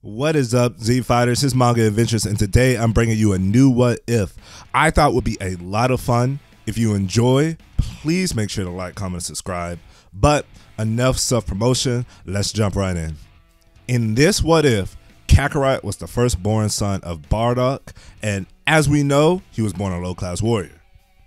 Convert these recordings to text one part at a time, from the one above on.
What is up, Z Fighters? It's Manga Adventures, and today I'm bringing you a new What If. I thought would be a lot of fun. If you enjoy, please make sure to like, comment, and subscribe. But enough self promotion, let's jump right in. In this What If, Kakarot was the firstborn son of Bardock, and as we know, he was born a low class warrior.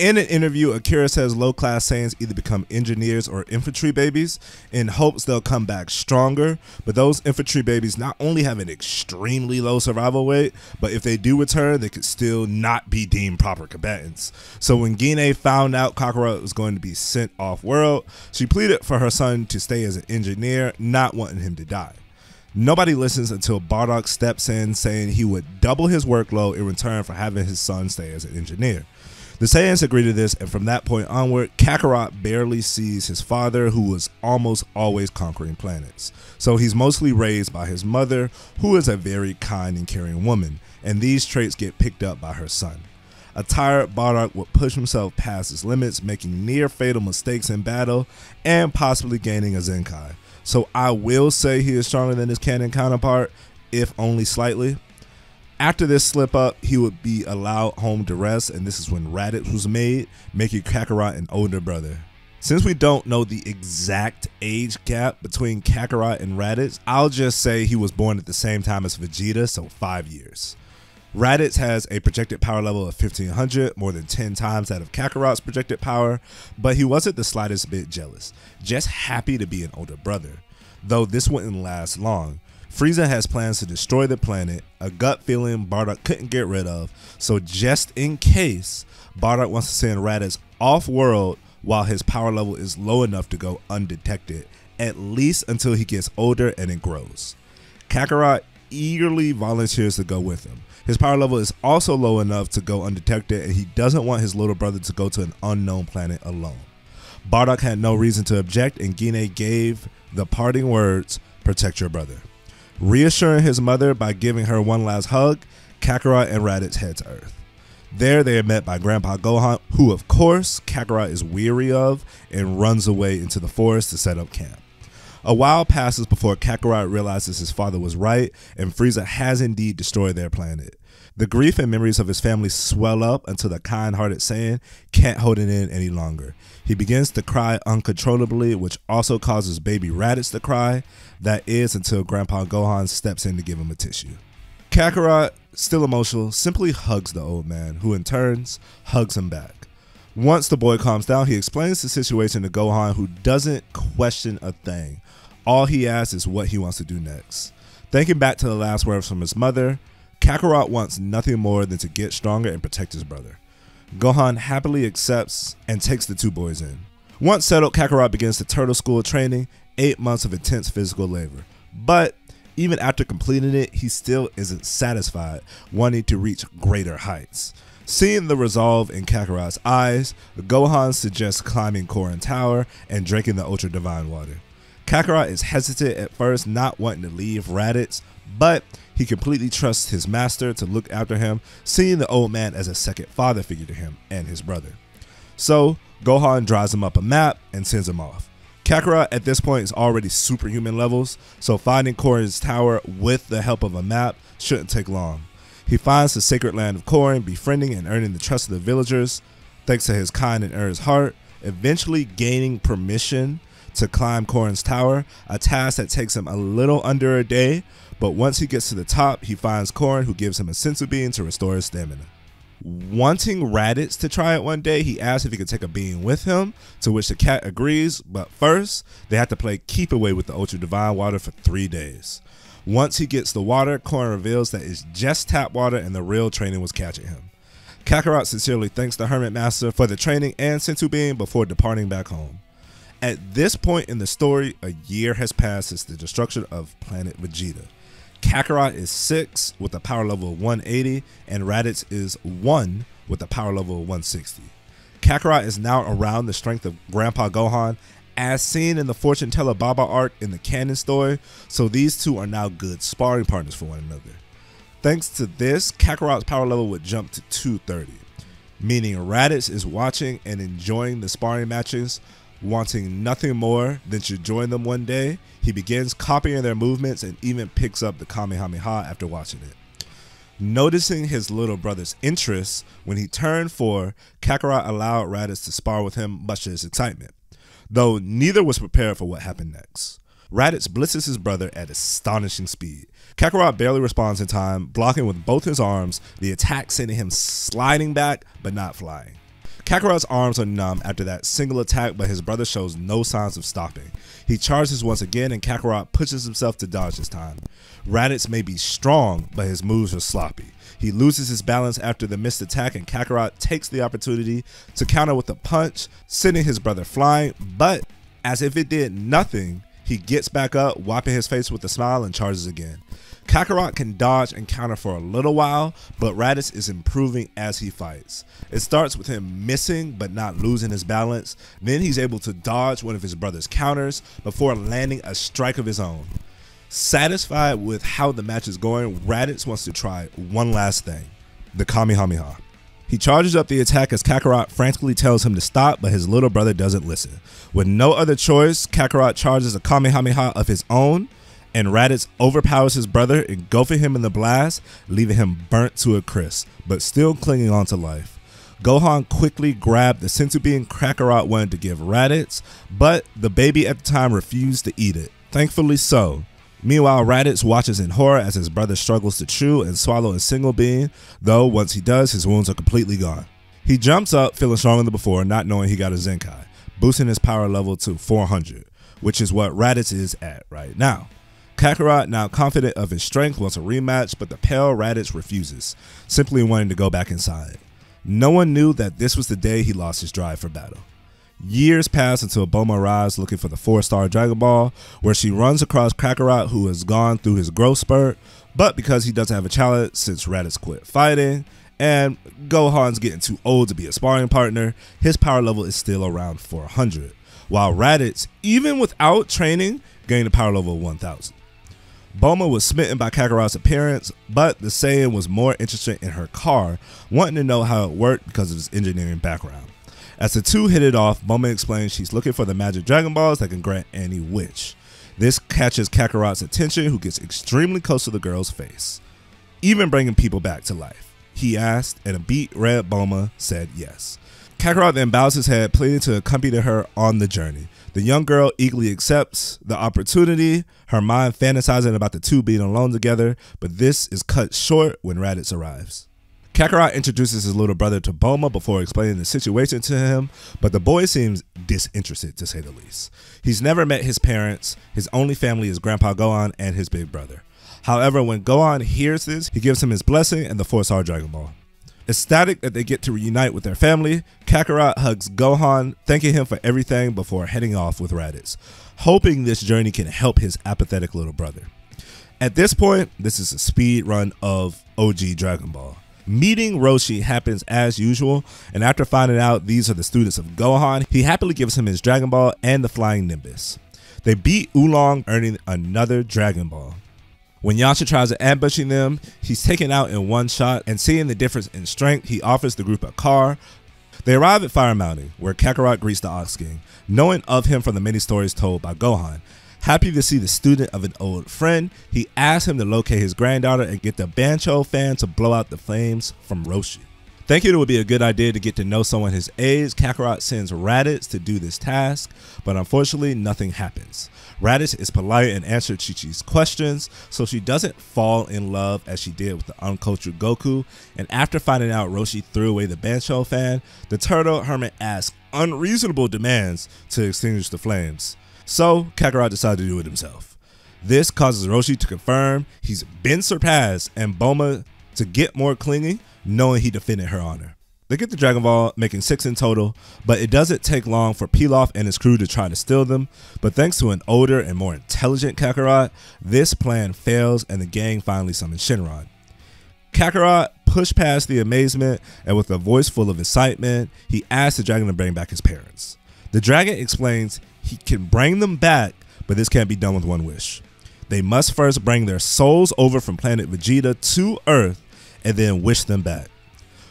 In an interview, Akira says low class Saiyans either become engineers or infantry babies in hopes they'll come back stronger. But those infantry babies not only have an extremely low survival rate, but if they do return, they could still not be deemed proper combatants. So when Gine found out Kakarot was going to be sent off world, she pleaded for her son to stay as an engineer, not wanting him to die. Nobody listens until Bardock steps in saying he would double his workload in return for having his son stay as an engineer. The Saiyans agree to this, and from that point onward, Kakarot barely sees his father, who was almost always conquering planets. So he's mostly raised by his mother, who is a very kind and caring woman, and these traits get picked up by her son. A tired Bardock would push himself past his limits, making near fatal mistakes in battle and possibly gaining a Zenkai. So I will say he is stronger than his canon counterpart, if only slightly. After this slip up, he would be allowed home to rest, and this is when Raditz was made, making Kakarot an older brother. Since we don't know the exact age gap between Kakarot and Raditz, I'll just say he was born at the same time as Vegeta, so five years. Raditz has a projected power level of 1500, more than 10 times that of Kakarot's projected power, but he wasn't the slightest bit jealous, just happy to be an older brother. Though this wouldn't last long, Frieza has plans to destroy the planet, a gut feeling Bardock couldn't get rid of. So just in case, Bardock wants to send Raditz off world while his power level is low enough to go undetected, at least until he gets older and it grows. Kakarot eagerly volunteers to go with him. His power level is also low enough to go undetected, and he doesn't want his little brother to go to an unknown planet alone. Bardock had no reason to object, and Gine gave the parting words protect your brother. Reassuring his mother by giving her one last hug, Kakarot and Raditz head to Earth. There, they are met by Grandpa Gohan, who, of course, Kakarot is weary of and runs away into the forest to set up camp. A while passes before Kakarot realizes his father was right and Frieza has indeed destroyed their planet. The grief and memories of his family swell up until the kind hearted Saiyan can't hold it in any longer. He begins to cry uncontrollably, which also causes baby Raditz to cry. That is until Grandpa Gohan steps in to give him a tissue. Kakarot, still emotional, simply hugs the old man, who in turns hugs him back. Once the boy calms down, he explains the situation to Gohan, who doesn't question a thing. All he asks is what he wants to do next. Thinking back to the last words from his mother, Kakarot wants nothing more than to get stronger and protect his brother. Gohan happily accepts and takes the two boys in. Once settled, Kakarot begins the turtle school training, eight months of intense physical labor. But even after completing it, he still isn't satisfied, wanting to reach greater heights. Seeing the resolve in Kakarot's eyes, Gohan suggests climbing Korin Tower and drinking the Ultra Divine Water. Kakarot is hesitant at first, not wanting to leave Raditz, but he completely trusts his master to look after him, seeing the old man as a second father figure to him and his brother. So, Gohan draws him up a map and sends him off. Kakarot at this point is already superhuman levels, so finding Korin's tower with the help of a map shouldn't take long. He finds the sacred land of Korin, befriending and earning the trust of the villagers, thanks to his kind and earnest heart, eventually gaining permission to climb Korin's tower, a task that takes him a little under a day, but once he gets to the top, he finds Korin who gives him a senzu bean to restore his stamina. Wanting Raditz to try it one day, he asks if he could take a bean with him, to which the cat agrees, but first, they have to play keep away with the Ultra Divine Water for three days. Once he gets the water, Korin reveals that it's just tap water and the real training was catching him. Kakarot sincerely thanks the Hermit Master for the training and Senzu Bean before departing back home. At this point in the story, a year has passed since the destruction of planet Vegeta. Kakarot is 6 with a power level of 180, and Raditz is 1 with a power level of 160. Kakarot is now around the strength of Grandpa Gohan, as seen in the Fortune Teller Baba arc in the canon story, so these two are now good sparring partners for one another. Thanks to this, Kakarot's power level would jump to 230, meaning Raditz is watching and enjoying the sparring matches, Wanting nothing more than to join them one day, he begins copying their movements and even picks up the Kamehameha after watching it. Noticing his little brother's interest, when he turned four, Kakarot allowed Raditz to spar with him, much to his excitement, though neither was prepared for what happened next. Raditz blitzes his brother at astonishing speed. Kakarot barely responds in time, blocking with both his arms, the attack sending him sliding back, but not flying. Kakarot's arms are numb after that single attack, but his brother shows no signs of stopping. He charges once again, and Kakarot pushes himself to dodge this time. Raditz may be strong, but his moves are sloppy. He loses his balance after the missed attack, and Kakarot takes the opportunity to counter with a punch, sending his brother flying. But as if it did nothing, he gets back up, wiping his face with a smile, and charges again. Kakarot can dodge and counter for a little while, but Raditz is improving as he fights. It starts with him missing but not losing his balance. Then he's able to dodge one of his brother's counters before landing a strike of his own. Satisfied with how the match is going, Raditz wants to try one last thing the Kamehameha. He charges up the attack as Kakarot frantically tells him to stop, but his little brother doesn't listen. With no other choice, Kakarot charges a Kamehameha of his own and Raditz overpowers his brother, engulfing him in the blast, leaving him burnt to a crisp, but still clinging on to life. Gohan quickly grabbed the senzu bean Kakarot wanted to give Raditz, but the baby at the time refused to eat it. Thankfully so. Meanwhile, Raditz watches in horror as his brother struggles to chew and swallow a single bean, though once he does, his wounds are completely gone. He jumps up, feeling stronger than before, not knowing he got a Zenkai, boosting his power level to 400, which is what Raditz is at right now. Kakarot, now confident of his strength, wants a rematch, but the pale Raditz refuses, simply wanting to go back inside. No one knew that this was the day he lost his drive for battle. Years pass until Bulma arrives looking for the four star Dragon Ball, where she runs across Kakarot, who has gone through his growth spurt, but because he doesn't have a challenge since Raditz quit fighting, and Gohan's getting too old to be a sparring partner, his power level is still around 400, while Raditz, even without training, gained a power level of 1000. Bulma was smitten by Kakarot's appearance, but the Saiyan was more interested in her car, wanting to know how it worked because of his engineering background. As the two hit it off, Bulma explains she's looking for the magic Dragon Balls that can grant any wish. This catches Kakarot's attention, who gets extremely close to the girl's face, even bringing people back to life. He asked, and a beet red Bulma said yes. Kakarot then bows his head, pleading to accompany her on the journey. The young girl eagerly accepts the opportunity, her mind fantasizing about the two being alone together, but this is cut short when Raditz arrives. Kakarot introduces his little brother to Bulma before explaining the situation to him, but the boy seems disinterested to say the least. He's never met his parents, his only family is Grandpa Gohan and his big brother. However, when Gohan hears this, he gives him his blessing and the 4 star Dragon Ball. Ecstatic that they get to reunite with their family, Kakarot hugs Gohan, thanking him for everything before heading off with Raditz, hoping this journey can help his apathetic little brother. At this point, this is a speed run of OG Dragon Ball. Meeting Roshi happens as usual, and after finding out these are the students of Gohan, he happily gives him his Dragon Ball and the Flying Nimbus. They beat Oolong, earning another Dragon Ball. When Yamcha tries to ambushing them, he's taken out in one shot, and seeing the difference in strength, he offers the group a car. They arrive at Fire Mountain, where Kakarot greets the Ox King, knowing of him from the many stories told by Gohan. Happy to see the student of an old friend, he asks him to locate his granddaughter and get the Bansho fan to blow out the flames from Roshi. Thinking it would be a good idea to get to know someone his age, Kakarot sends Raditz to do this task, but unfortunately, nothing happens. Raditz is polite and answers Chi Chi's questions, so she doesn't fall in love as she did with the uncultured Goku. And after finding out Roshi threw away the Bansho fan, the turtle hermit asks unreasonable demands to extinguish the flames. So Kakarot decided to do it himself. This causes Roshi to confirm he's been surpassed and Bulma to get more clingy, knowing he defended her honor. They get the Dragon Ball, making six in total, but it doesn't take long for Pilaf and his crew to try to steal them. But thanks to an older and more intelligent Kakarot, this plan fails and the gang finally summons Shenron. Kakarot pushed past the amazement and with a voice full of excitement, he asks the dragon to bring back his parents. The dragon explains he can bring them back, but this can't be done with one wish. They must first bring their souls over from planet Vegeta to Earth and then wish them back.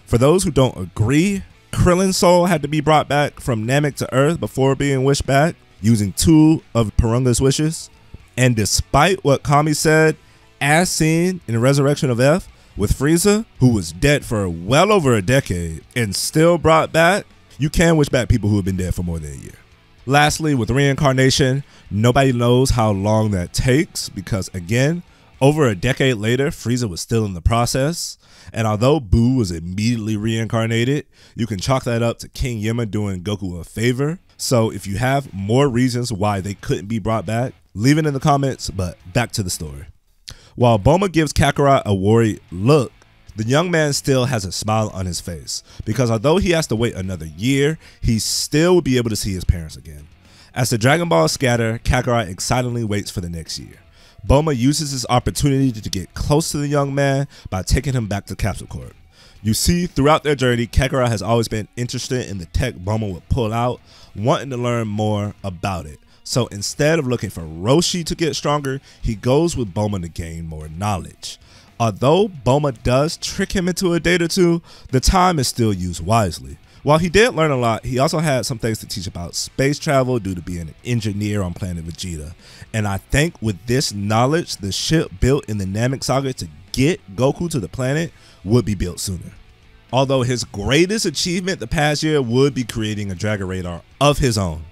For those who don't agree, Krillin's soul had to be brought back from Namek to Earth before being wished back using two of Porunga's wishes. And despite what Kami said, as seen in the Resurrection of F, with Frieza, who was dead for well over a decade and still brought back, you can wish back people who have been dead for more than a year. Lastly, with reincarnation, nobody knows how long that takes because, again, over a decade later, Frieza was still in the process. And although Boo was immediately reincarnated, you can chalk that up to King Yemma doing Goku a favor. So if you have more reasons why they couldn't be brought back, leave it in the comments, but back to the story. While Bulma gives Kakarot a worried look, the young man still has a smile on his face because although he has to wait another year, he still will be able to see his parents again. As the Dragon Balls scatter, Kakarot excitedly waits for the next year. Bulma uses this opportunity to get close to the young man by taking him back to Capsule Corp. You see, throughout their journey, Kakarot has always been interested in the tech Bulma would pull out, wanting to learn more about it. So instead of looking for Roshi to get stronger, he goes with Bulma to gain more knowledge. Although Bulma does trick him into a date or two, the time is still used wisely. While he did learn a lot, he also had some things to teach about space travel due to being an engineer on planet Vegeta. And I think with this knowledge, the ship built in the Namek Saga to get Goku to the planet would be built sooner. Although his greatest achievement the past year would be creating a Dragon Radar of his own.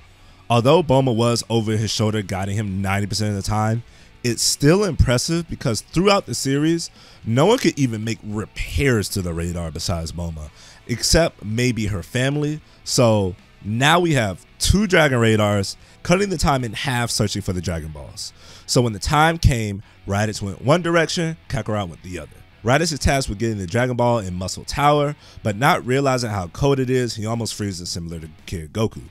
Although Bulma was over his shoulder guiding him 90% of the time, it's still impressive because throughout the series, no one could even make repairs to the radar besides Bulma, except maybe her family. So now we have two Dragon Radars, cutting the time in half searching for the Dragon Balls. So when the time came, Raditz went one direction, Kakarot went the other. Raditz is tasked with getting the Dragon Ball in Muscle Tower, but not realizing how cold it is, he almost freezes similar to Kid Goku.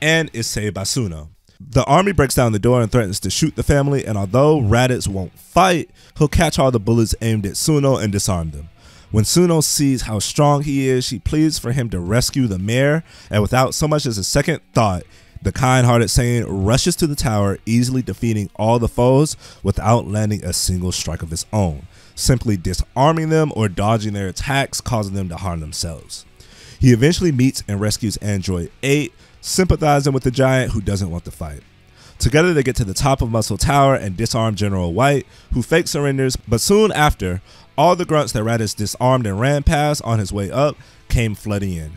And is saved by Suno. The army breaks down the door and threatens to shoot the family, and although Raditz won't fight, he'll catch all the bullets aimed at Suno and disarm them. When Suno sees how strong he is, she pleads for him to rescue the mayor, and without so much as a second thought, the kind hearted Saiyan rushes to the tower, easily defeating all the foes without landing a single strike of his own, simply disarming them or dodging their attacks, causing them to harm themselves. He eventually meets and rescues Android 8, sympathizing with the giant who doesn't want to fight. Together, they get to the top of Muscle Tower and disarm General White, who fake surrenders, but soon after, all the grunts that Raditz disarmed and ran past on his way up came flooding in.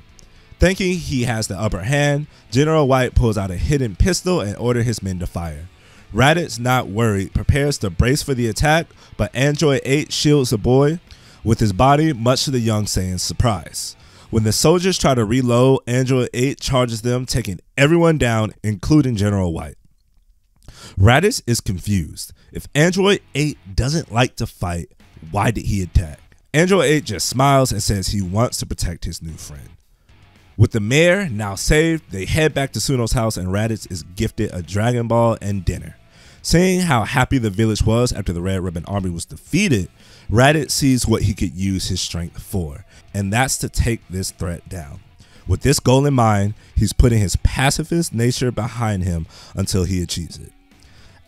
Thinking he has the upper hand, General White pulls out a hidden pistol and orders his men to fire. Raditz, not worried, prepares to brace for the attack, but Android 8 shields the boy with his body, much to the young Saiyan's surprise. When the soldiers try to reload, Android 8 charges them, taking everyone down, including General White. Raditz is confused. If Android 8 doesn't like to fight, why did he attack? Android 8 just smiles and says he wants to protect his new friend. With the mayor now saved, they head back to Suno's house and Raditz is gifted a Dragon Ball and dinner. Seeing how happy the village was after the Red Ribbon Army was defeated, Raditz sees what he could use his strength for, and that's to take this threat down. With this goal in mind, he's putting his pacifist nature behind him until he achieves it.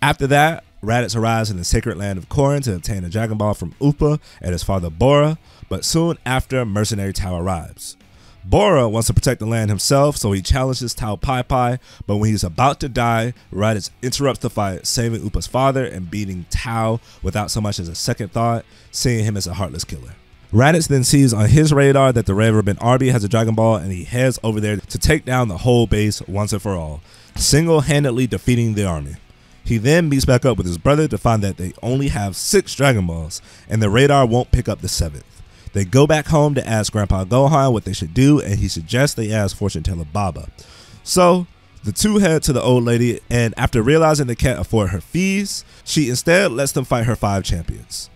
After that, Raditz arrives in the sacred land of Korin to obtain a Dragon Ball from Upa and his father Bora, but soon after, Mercenary Tao arrives. Bora wants to protect the land himself, so he challenges Tao Pai Pai, but when he's about to die, Raditz interrupts the fight, saving Upa's father and beating Tao without so much as a second thought, seeing him as a heartless killer. Raditz then sees on his radar that the Red Ribbon Army has a Dragon Ball and he heads over there to take down the whole base once and for all, single handedly defeating the army. He then meets back up with his brother to find that they only have six Dragon Balls, and the radar won't pick up the seventh. They go back home to ask Grandpa Gohan what they should do, and he suggests they ask fortune teller Baba. So, the two head to the old lady, and after realizing they can't afford her fees, she instead lets them fight her five champions.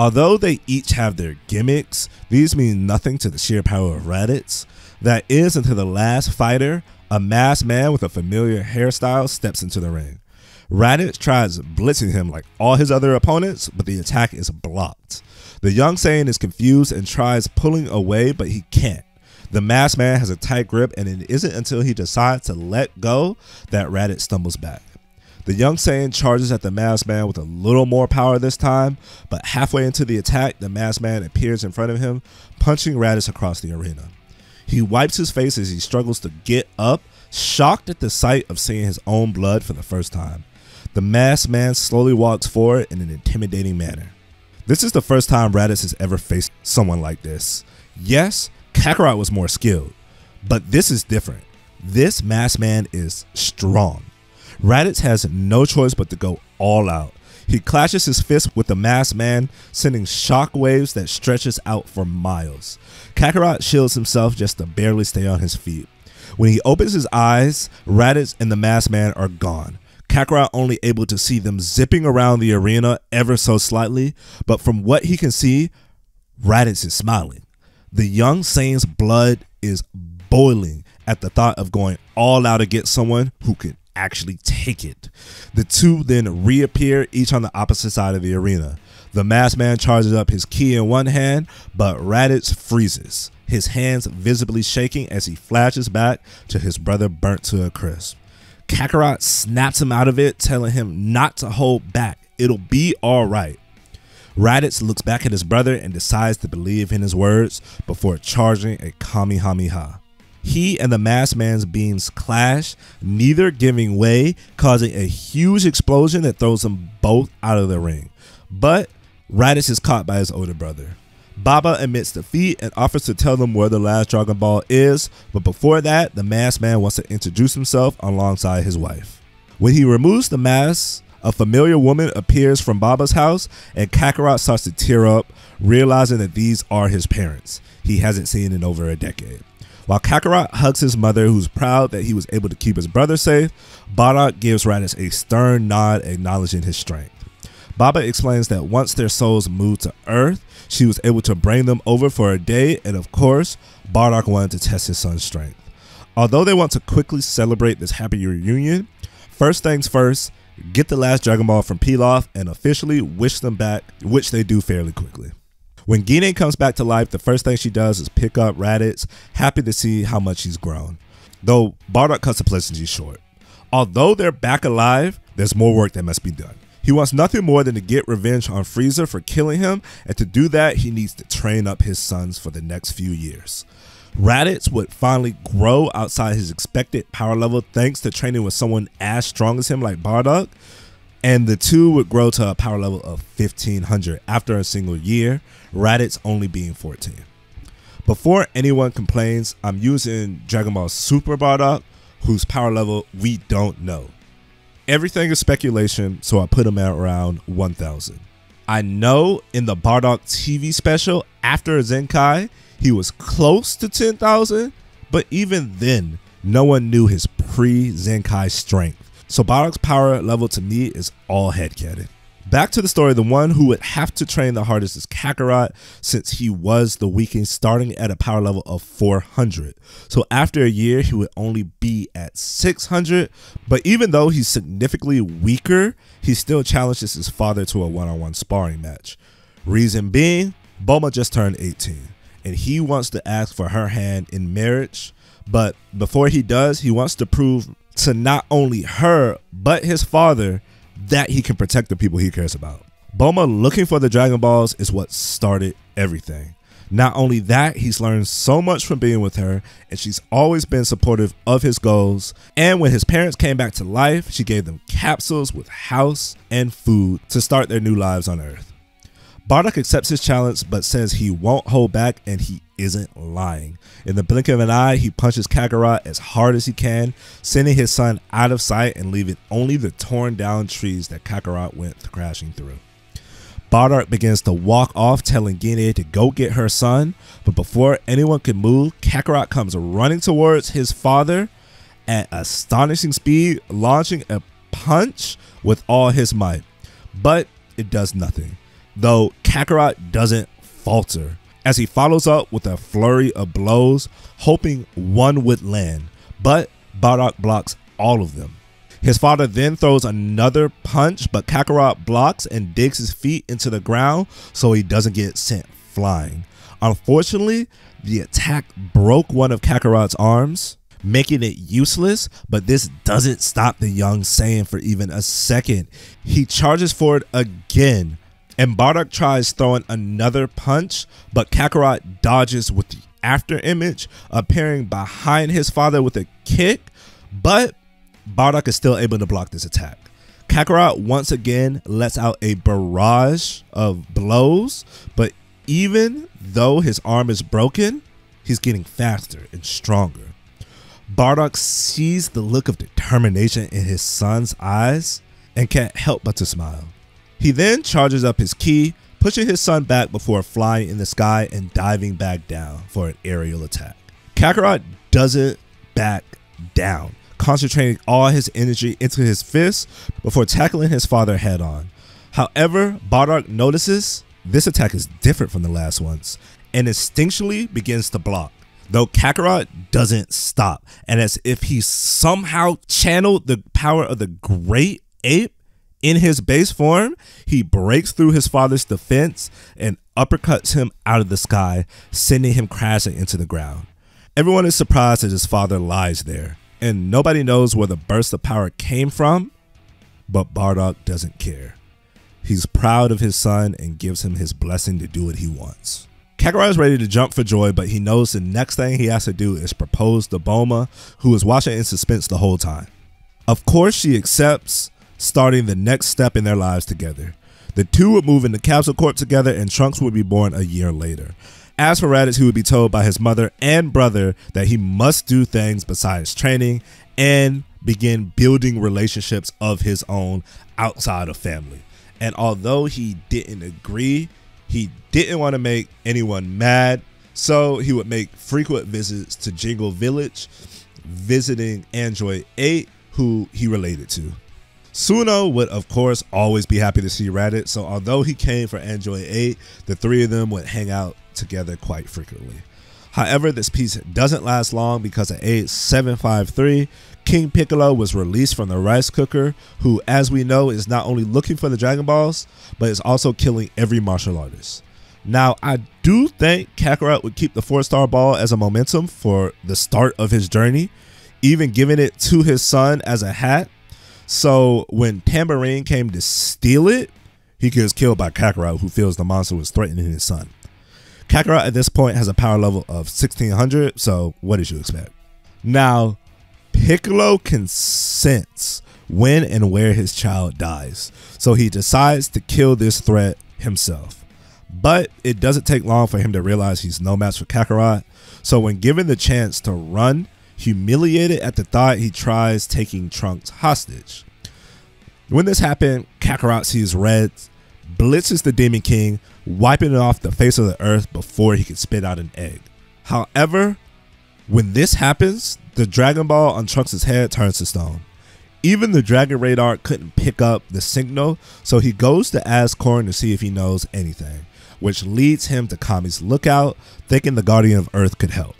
Although they each have their gimmicks, these mean nothing to the sheer power of Raditz. That is until the last fighter, a masked man with a familiar hairstyle, steps into the ring. Raditz tries blitzing him like all his other opponents, but the attack is blocked. The young Saiyan is confused and tries pulling away, but he can't. The masked man has a tight grip, and it isn't until he decides to let go that Raditz stumbles back. The young Saiyan charges at the masked man with a little more power this time, but halfway into the attack, the masked man appears in front of him, punching Raditz across the arena. He wipes his face as he struggles to get up, shocked at the sight of seeing his own blood for the first time. The masked man slowly walks forward in an intimidating manner. This is the first time Raditz has ever faced someone like this. Yes, Kakarot was more skilled, but this is different. This masked man is strong. Raditz has no choice but to go all out. He clashes his fist with the masked man, sending shockwaves that stretches out for miles. Kakarot shields himself just to barely stay on his feet. When he opens his eyes, Raditz and the masked man are gone. Kakarot only able to see them zipping around the arena ever so slightly, but from what he can see, Raditz is smiling. The young Saiyan's blood is boiling at the thought of going all out against someone who can actually take it. The two then reappear, each on the opposite side of the arena. The masked man charges up his ki in one hand, but Raditz freezes, his hands visibly shaking as he flashes back to his brother burnt to a crisp. Kakarot snaps him out of it, telling him not to hold back. It'll be alright. Raditz looks back at his brother and decides to believe in his words before charging a Kamehameha. He and the masked man's beams clash, neither giving way, causing a huge explosion that throws them both out of the ring. But Raditz is caught by his older brother. Baba admits defeat and offers to tell them where the last Dragon Ball is, but before that, the masked man wants to introduce himself alongside his wife. When he removes the mask, a familiar woman appears from Baba's house, and Kakarot starts to tear up, realizing that these are his parents. He hasn't seen in over a decade. While Kakarot hugs his mother, who's proud that he was able to keep his brother safe, Bardock gives Raditz a stern nod acknowledging his strength. Baba explains that once their souls moved to Earth, she was able to bring them over for a day, and of course, Bardock wanted to test his son's strength. Although they want to quickly celebrate this happy reunion, first things first, get the last Dragon Ball from Pilaf and officially wish them back, which they do fairly quickly. When Gine comes back to life, the first thing she does is pick up Raditz, happy to see how much he's grown. Though Bardock cuts the pleasantries short. Although they're back alive, there's more work that must be done. He wants nothing more than to get revenge on Frieza for killing him, and to do that, he needs to train up his sons for the next few years. Raditz would finally grow outside his expected power level thanks to training with someone as strong as him like Bardock, and the two would grow to a power level of 1500 after a single year, Raditz only being 14. Before anyone complains, I'm using Dragon Ball Super Bardock, whose power level we don't know everything is speculation, so I put him at around 1,000. I know in the Bardock TV special after Zenkai, he was close to 10,000, but even then, no one knew his pre Zenkai strength. So Bardock's power level to me is all headcanon. Back to the story, the one who would have to train the hardest is Kakarot, since he was the weakest, starting at a power level of 400. So after a year, he would only be at 600. But even though he's significantly weaker, he still challenges his father to a one on one sparring match. Reason being, Bulma just turned 18, and he wants to ask for her hand in marriage. But before he does, he wants to prove to not only her, but his father that he can protect the people he cares about. Bulma looking for the Dragon Balls is what started everything. Not only that, he's learned so much from being with her, and she's always been supportive of his goals. And when his parents came back to life, she gave them capsules with house and food to start their new lives on Earth. Bardock accepts his challenge but says he won't hold back and he isn't lying. In the blink of an eye, he punches Kakarot as hard as he can, sending his son out of sight and leaving only the torn down trees that Kakarot went crashing through. Bardock begins to walk off, telling Gine to go get her son, but before anyone can move, Kakarot comes running towards his father at astonishing speed, launching a punch with all his might. But it does nothing though Kakarot doesn't falter as he follows up with a flurry of blows, hoping one would land, but Bardock blocks all of them. His father then throws another punch, but Kakarot blocks and digs his feet into the ground so he doesn't get sent flying. Unfortunately, the attack broke one of Kakarot's arms, making it useless, but this doesn't stop the young Saiyan for even a second. He charges forward again, and Bardock tries throwing another punch, but Kakarot dodges with the after image, appearing behind his father with a kick, but Bardock is still able to block this attack. Kakarot once again lets out a barrage of blows, but even though his arm is broken, he's getting faster and stronger. Bardock sees the look of determination in his son's eyes and can't help but to smile. He then charges up his ki, pushing his son back before flying in the sky and diving back down for an aerial attack. Kakarot doesn't back down, concentrating all his energy into his fists before tackling his father head on. However, Bardock notices this attack is different from the last ones and instinctually begins to block. Though Kakarot doesn't stop, and as if he somehow channeled the power of the great ape in his base form, he breaks through his father's defense and uppercuts him out of the sky, sending him crashing into the ground. Everyone is surprised that his father lies there, and nobody knows where the burst of power came from, but Bardock doesn't care. He's proud of his son and gives him his blessing to do what he wants. Kakarot is ready to jump for joy, but he knows the next thing he has to do is propose to Bulma, who is watching in suspense the whole time. Of course, she accepts, starting the next step in their lives together. The two would move into Capsule Corp together, and Trunks would be born a year later. As for Raditz, he would be told by his mother and brother that he must do things besides training and begin building relationships of his own outside of family. And although he didn't agree, he didn't want to make anyone mad, so he would make frequent visits to Jingle Village, visiting Android 8, who he related to. Suno would, of course, always be happy to see Raditz, so although he came for Android 8, the three of them would hang out together quite frequently. However, this peace doesn't last long because at age 753, King Piccolo was released from the rice cooker, who, as we know, is not only looking for the Dragon Balls, but is also killing every martial artist. Now, I do think Kakarot would keep the four star ball as a momentum for the start of his journey, even giving it to his son as a hat. So when Tambourine came to steal it, he gets killed by Kakarot, who feels the monster was threatening his son. Kakarot at this point has a power level of 1600, so what did you expect? Now, Piccolo can sense when and where his child dies, so he decides to kill this threat himself. But it doesn't take long for him to realize he's no match for Kakarot, so when given the chance to run, humiliated at the thought, he tries taking Trunks hostage. When this happened, Kakarot sees red, blitzes the Demon King, wiping it off the face of the earth before he can spit out an egg. However, when this happens, the Dragon Ball on Trunks' head turns to stone. Even the Dragon Radar couldn't pick up the signal, so he goes to ask Korin to see if he knows anything, which leads him to Kami's lookout, thinking the Guardian of Earth could help.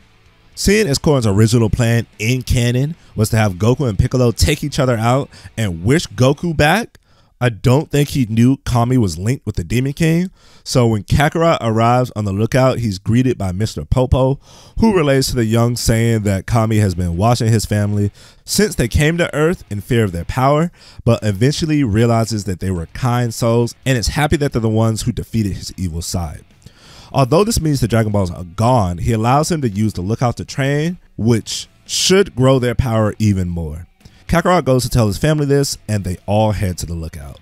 Seeing as Korin's original plan in canon was to have Goku and Piccolo take each other out and wish Goku back, I don't think he knew Kami was linked with the Demon King. So when Kakarot arrives on the lookout, he's greeted by Mr. Popo, who relates to the young Saiyan that Kami has been watching his family since they came to Earth in fear of their power, but eventually realizes that they were kind souls and is happy that they're the ones who defeated his evil side. Although this means the Dragon Balls are gone, he allows him to use the lookout to train, which should grow their power even more. Kakarot goes to tell his family this, and they all head to the lookout.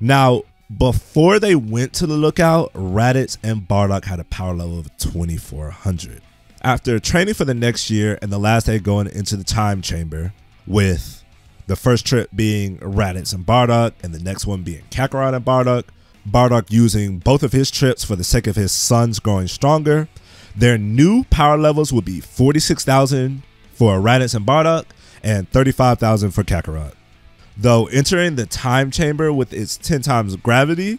Now, before they went to the lookout, Raditz and Bardock had a power level of 2400. After training for the next year and the last day going into the time chamber, with the first trip being Raditz and Bardock, and the next one being Kakarot and Bardock, Bardock using both of his trips for the sake of his sons growing stronger, their new power levels would be 46,000 for Raditz and Bardock and 35,000 for Kakarot. Though entering the time chamber with its 10 times gravity,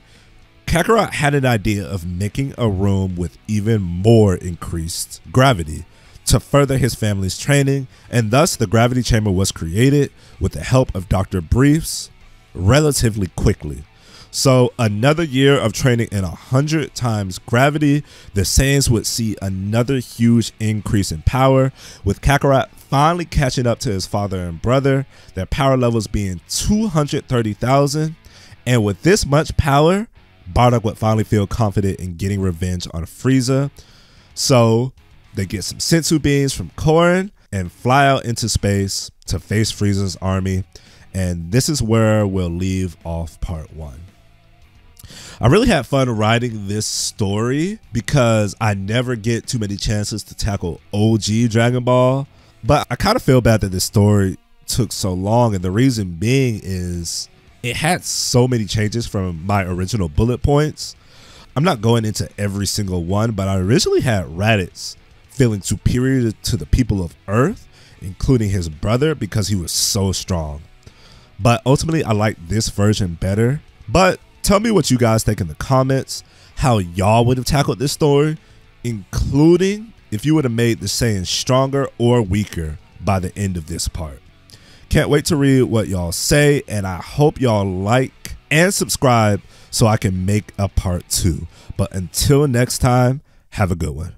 Kakarot had an idea of making a room with even more increased gravity to further his family's training, and thus the gravity chamber was created with the help of Dr. Briefs relatively quickly. So another year of training in a hundred times gravity, the Saiyans would see another huge increase in power, with Kakarot finally catching up to his father and brother, their power levels being 230,000. And with this much power, Bardock would finally feel confident in getting revenge on Frieza. So They get some Senzu beans from Korin and fly out into space to face Frieza's army. And this is where we'll leave off part one. I really had fun writing this story because I never get too many chances to tackle OG Dragon Ball. But I kind of feel bad that this story took so long. And the reason being is it had so many changes from my original bullet points. I'm not going into every single one, but I originally had Raditz feeling superior to the people of Earth, including his brother, because he was so strong. But ultimately, I like this version better. But tell me what you guys think in the comments, how y'all would have tackled this story, including if you would have made the Saiyan stronger or weaker by the end of this part. Can't wait to read what y'all say, and I hope y'all like and subscribe so I can make a part two. But until next time, have a good one.